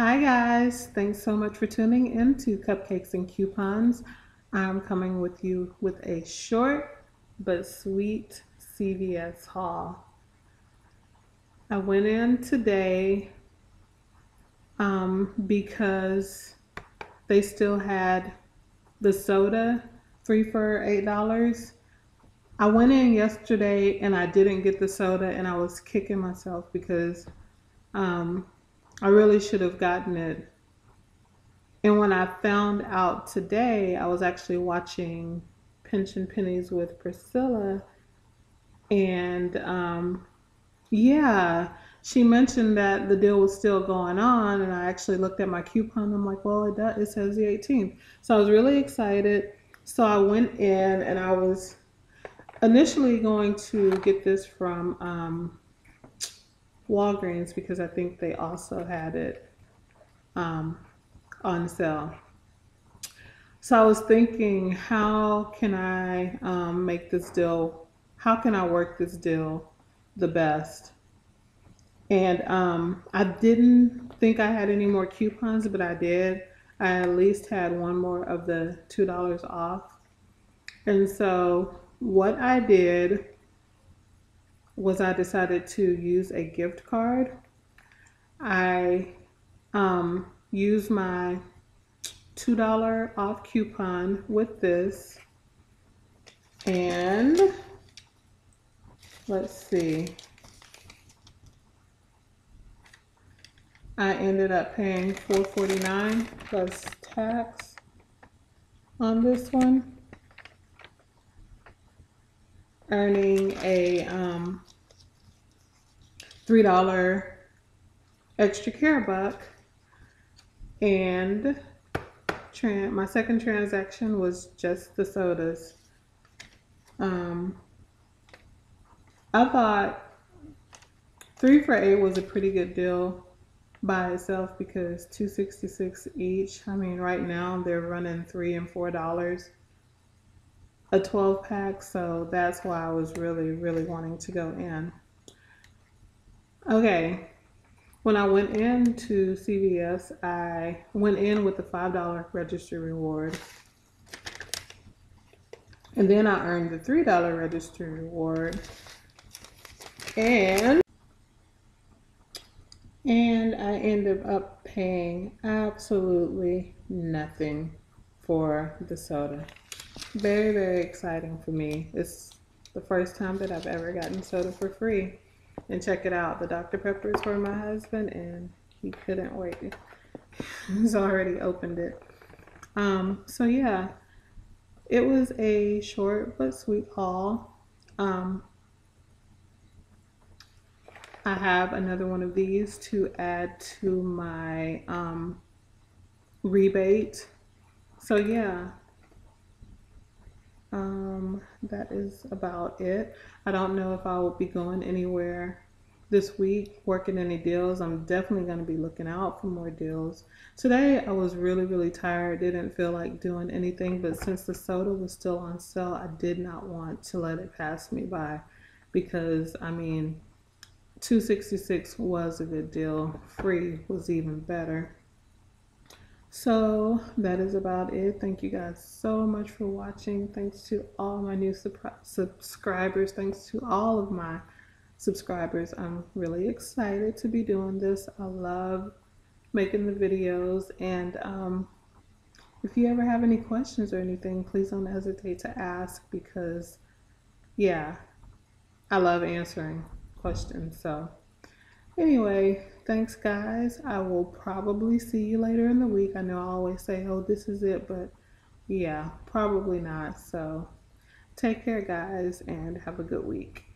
Hi guys, thanks so much for tuning in to Cupcakes and Coupons. I'm coming with you with a short but sweet CVS haul. I went in today um, because they still had the soda free for $8. I went in yesterday and I didn't get the soda and I was kicking myself because um, I really should have gotten it. And when I found out today, I was actually watching and Pennies with Priscilla. And um, yeah, she mentioned that the deal was still going on. And I actually looked at my coupon. I'm like, well, it, does, it says the 18th. So I was really excited. So I went in and I was initially going to get this from um, Walgreens because I think they also had it um, on sale. So I was thinking, how can I um, make this deal? How can I work this deal the best? And um, I didn't think I had any more coupons, but I did. I at least had one more of the $2 off. And so what I did was I decided to use a gift card. I um, used my $2 off coupon with this. And let's see. I ended up paying $4.49 plus tax on this one earning a um, $3 extra care buck. And my second transaction was just the sodas. Um, I thought three for eight was a pretty good deal by itself because 266 each. I mean, right now they're running three and four dollars a 12 pack, so that's why I was really, really wanting to go in. Okay, when I went into CVS, I went in with the $5 registry reward. And then I earned the $3 registry reward. And and I ended up paying absolutely nothing for the soda very, very exciting for me. It's the first time that I've ever gotten soda for free. And check it out, the Dr. Pepper is for my husband, and he couldn't wait. He's already opened it. Um, so yeah, it was a short but sweet haul. Um, I have another one of these to add to my um, rebate. So yeah, um, that is about it. I don't know if I will be going anywhere this week, working any deals. I'm definitely going to be looking out for more deals. Today, I was really, really tired. Didn't feel like doing anything, but since the soda was still on sale, I did not want to let it pass me by because, I mean, 266 was a good deal. Free was even better. So that is about it. Thank you guys so much for watching. Thanks to all my new subscribers. Thanks to all of my subscribers. I'm really excited to be doing this. I love making the videos. And um, if you ever have any questions or anything, please don't hesitate to ask because, yeah, I love answering questions. So, anyway, Thanks, guys. I will probably see you later in the week. I know I always say, oh, this is it, but yeah, probably not. So take care, guys, and have a good week.